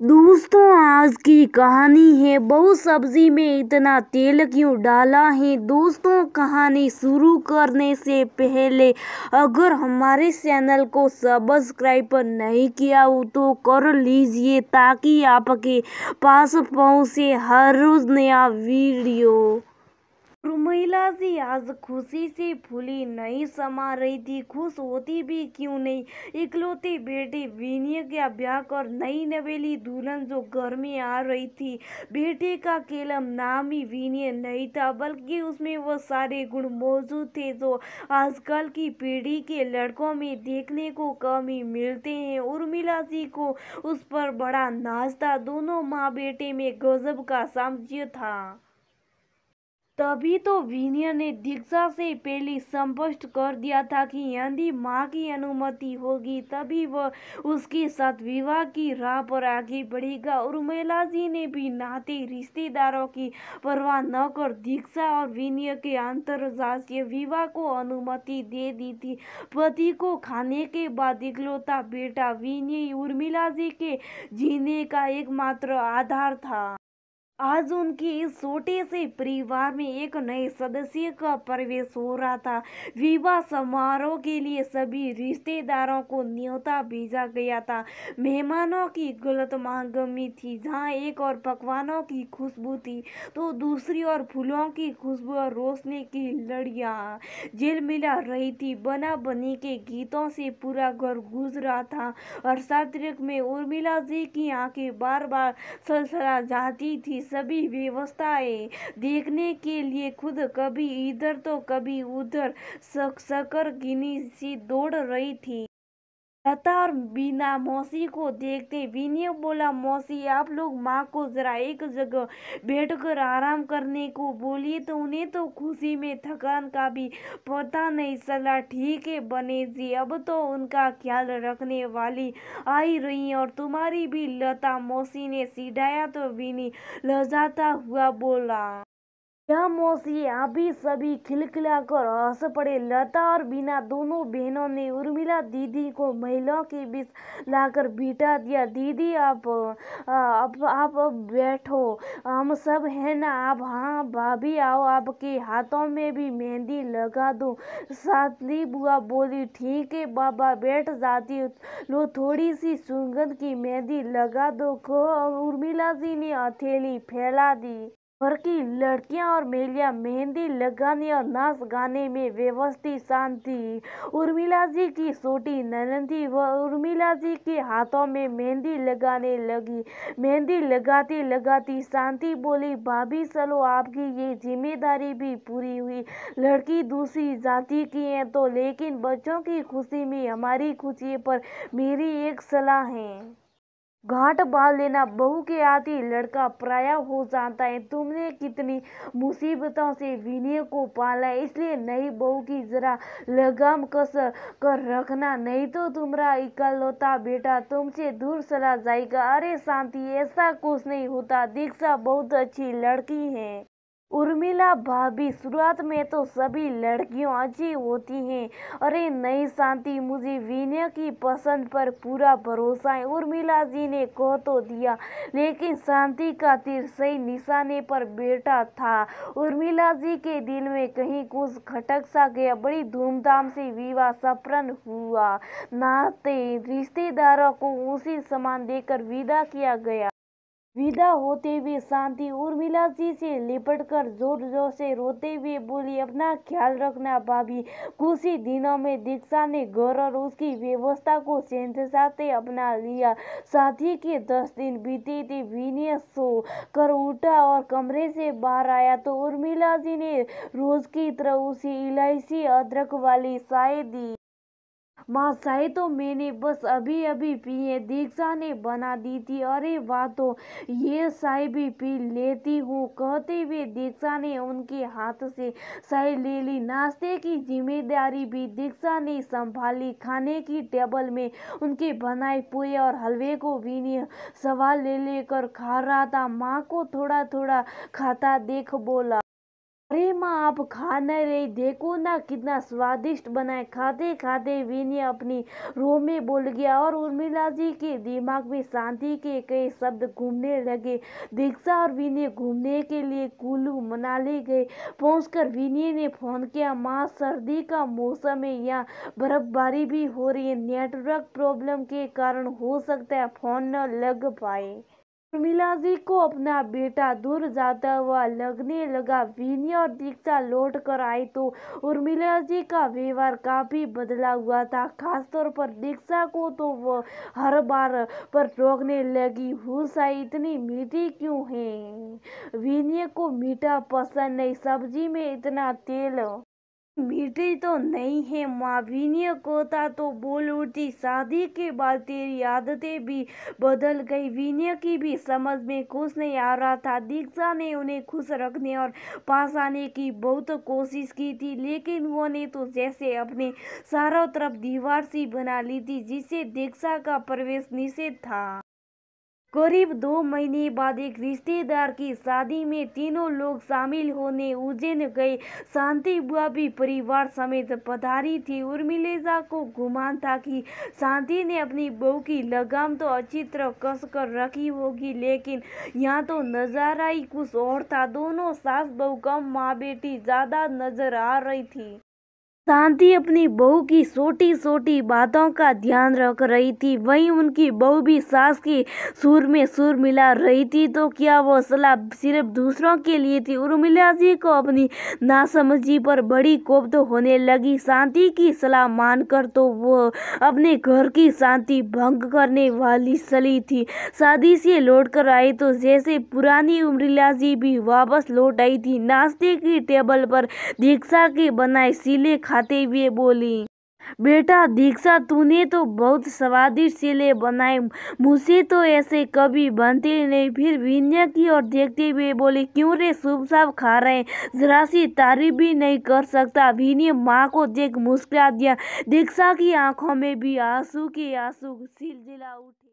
दोस्तों, आज की कहानी है, बहु सब्ज़ी में इतना तेल क्यों डाला है? दोस्तों, कहानी शुरू करने से पहले, अगर हमारे चैनल को सब्सक्राइब नहीं किया हो तो कर लीजिए ताकि आपके पास पहुँचे हर रोज नया वीडियो। उर्मिला जी, आज खुशी से फूली नहीं समा रही थी। खुश होती भी क्यों नहीं? इकलौती बेटी विनय का ब्याह कर नई नवेली दुल्हन जो घर में आ रही थी। बेटे का केलम नाम ही विनय नहीं था, बल्कि उसमें वो सारे गुण मौजूद थे जो आजकल की पीढ़ी के लड़कों में देखने को कम ही मिलते हैं। उर्मिला जी को उस पर बड़ा नाज था दोनों माँ बेटे में गजब का सामर्थ्य था। तभी तो विनय ने दीक्षा से पहले स्पष्ट कर दिया था कि यदि माँ की अनुमति होगी, तभी वह उसके साथ विवाह की राह पर आगे बढ़ेगा उर्मिला जी ने भी नाते रिश्तेदारों की परवाह न कर दीक्षा और विनय के अंतरराष्ट्रीय विवाह को अनुमति दे दी थी। पति को खाने के बाद इकलौता बेटा विनय उर्मिला जी के जीने का एकमात्र आधार था। आज उनके इस छोटे से परिवार में एक नए सदस्य का प्रवेश हो रहा था। विवाह समारोह के लिए सभी रिश्तेदारों को न्योता भेजा गया था। मेहमानों की गलत मांगमी थी, जहाँ एक और पकवानों की खुशबू थी तो दूसरी ओर फूलों की खुशबू और रोशनी की लड़ियाँ जेल मिला रही थी। बना बनी के गीतों से पूरा घर गुज रहा था और सात्विक में उर्मिला जी की आँखें बार बार सलसला जाती थी। सभी व्यवस्थाएँ देखने के लिए खुद कभी इधर तो कभी उधर सकर गिनी सी दौड़ रही थी। लता और बीना मौसी को देखते। विनय बोला, मौसी, आप लोग माँ को जरा एक जगह बैठकर आराम करने को बोलिए तो उन्हें तो खुशी में थकान का भी पता नहीं चला। ठीक है बने जी अब तो उनका ख्याल रखने वाली आई रही और तुम्हारी भी लता मौसी ने सिधाया तो बीनी लजाता हुआ बोला। यह मौसी, अभी सभी खिलखिलाकर हंस पड़े। लता और बीना दोनों बहनों ने उर्मिला दीदी को महिलाओं के बीच लाकर बिठा दिया। दीदी, आप आप आप बैठो। हम सब है ना? आप हाँ भाभी, आओ। आपके हाथों में भी मेहंदी लगा दो। सातली बुआ बोली, ठीक है, बाबा, बैठ जाती लो थोड़ी सी सुगंध की मेहंदी लगा दो। उर्मिला जी ने हथेली फैला दी। घर की लड़कियाँ और महिला मेहंदी लगाने और नाच गाने में व्यवस्थित शांति। उर्मिला जी की छोटी ननंदी व उर्मिला जी के हाथों में मेहंदी लगाने लगी। मेहंदी लगाती लगाती शांति बोली, भाभी चलो, आपकी ये ज़िम्मेदारी भी पूरी हुई। लड़की दूसरी जाति की है तो लेकिन बच्चों की खुशी में हमारी खुशी पर मेरी एक सलाह है। घाट बाल लेना, बहू के आती लड़का प्राय हो जाता है। तुमने कितनी मुसीबतों से विनय को पाला है इसलिए नई बहू की जरा लगाम कस कर रखना, नहीं तो तुम्हारा इकलौता बेटा तुमसे दूर चला जाएगा। अरे शांति, ऐसा कुछ नहीं होता। दीक्षा बहुत अच्छी लड़की है। उर्मिला भाभी, शुरुआत में तो सभी लड़कियों अच्छी होती हैं। अरे नहीं शांति मुझे विनय की पसंद पर पूरा भरोसा है। उर्मिला जी ने कह तो दिया, लेकिन शांति का तीर सही निशाने पर बैठा था। उर्मिला जी के दिल में कहीं कुछ खटक सा गया। बड़ी धूमधाम से विवाह सफरन हुआ। नाते, रिश्तेदारों को उसी सामान देकर विदा किया गया। विदा होते हुए शांति उर्मिला जी से लिपट कर ज़ोर ज़ोर से रोते हुए बोली, अपना ख्याल रखना भाभी। कुछ ही दिनों में दीक्षा ने घर और उसकी व्यवस्था को साथे अपना लिया। साथी के दस दिन बीते थे, विनय सो कर उठा और कमरे से बाहर आया तो उर्मिला जी ने रोज की तरह उसे इलायची अदरक वाली चाय दी। माँ चाय तो मैंने बस अभी अभी पी है दीक्षा ने बना दी थी। अरे वाह तो ये चाय भी पी लेती हूँ। कहते हुए दीक्षा ने उनके हाथ से चाय ले ली। नाश्ते की ज़िम्मेदारी भी दीक्षा ने संभाली। खाने की टेबल में उनके बनाए पुए और हलवे को भी सवाल ले लेकर खा रहा था। माँ को थोड़ा थोड़ा खाता देख बोला। अरे माँ आप खा नहीं रही। देखो ना कितना स्वादिष्ट बनाए। खाते खाते विनय अपनी रो में बोल गया और उर्मिला जी के दिमाग में शांति के कई शब्द घूमने लगे। दीक्षा और विनय घूमने के लिए कुल्लू मनाली गए। पहुंचकर विनय ने फ़ोन किया, माँ, सर्दी का मौसम है। यहाँ बर्फबारी भी हो रही है। नेटवर्क प्रॉब्लम के कारण हो सकता है फ़ोन न लग पाए। उर्मिला जी को अपना बेटा दूर जाता हुआ लगने लगा। विनय और दीक्षा लौट कर आई तो उर्मिला जी का व्यवहार काफ़ी बदला हुआ था। खासतौर पर दीक्षा को तो वो हर बार पर रोकने लगी। हुसा इतनी मीठी क्यों है? विनय को मीठा पसंद नहीं। सब्ज़ी में इतना तेल मीठी तो नहीं है। माँ विनय को था तो बोल उठी, शादी के बाद तेरी आदतें भी बदल गई। विनय की भी समझ में कुछ नहीं आ रहा था। दीक्षा ने उन्हें खुश रखने और पास आने की बहुत कोशिश की थी, लेकिन उन्होंने तो जैसे अपने चारों तरफ़ दीवार सी बना ली थी जिससे दीक्षा का प्रवेश निषेध था। करीब दो महीने बाद एक रिश्तेदार की शादी में तीनों लोग शामिल होने उज्जैन गए। शांति बुआ भी परिवार समेत पधारी थी उर्मिलेजा को गुमान था कि शांति ने अपनी बहू की लगाम तो अच्छी तरह कस कर रखी होगी, लेकिन यहाँ तो नज़ारा ही कुछ और था। दोनों सास बहू कम माँ बेटी ज़्यादा नज़र आ रही थी। शांति अपनी बहू की छोटी छोटी बातों का ध्यान रख रही थी। वहीं उनकी बहू भी सास के सुर में सुर मिला रही थी। तो क्या वो सलाह सिर्फ़ दूसरों के लिए थी? उर्मिला जी को अपनी नासमझी पर बड़ी कोप तो होने लगी। शांति की सलाह मानकर तो वो अपने घर की शांति भंग करने वाली सली थी। शादी से लौट कर आई तो जैसे पुरानी उर्मिला जी भी वापस लौट आई थी। नाश्ते की टेबल पर दीक्षा के बनाए सीले खाते हुए बोली, बेटा, दीक्षा तूने तो बहुत स्वादिष्ट सीले बनाए मुझसे तो ऐसे कभी बनते नहीं। फिर विनय की ओर देखते हुए बोली, क्यों रे, शुभ साफ़ खा रहे जरा सी तारीफ़ भी नहीं कर सकता। विनय माँ को देख मुस्कुरा दिया। दीक्षा की आँखों में भी आँसू के आँसू सिलसिला उठे।